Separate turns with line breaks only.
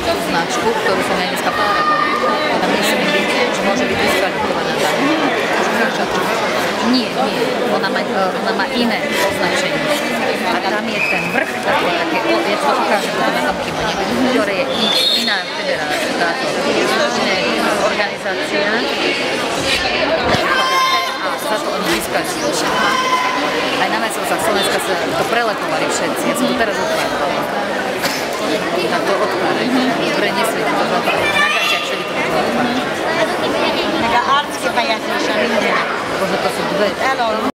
tú značku, ktorú som ja dneska povedala. Tam nesmie byť, že môže byť diskvalifikovaná za Nie, nie. Ona má, e, ona má iné označenie. A tam je ten vrch, také, také, ja to ukážem na tom ktoré je in, iná federácia, táto, organizácia. A za to oni diskvalifikujú. Aj na majstrovstvách Slovenska sa to preletovali všetci. Ja som teraz odkladala. kifejezése mindenek. Hozzátok, hogy
elaludni.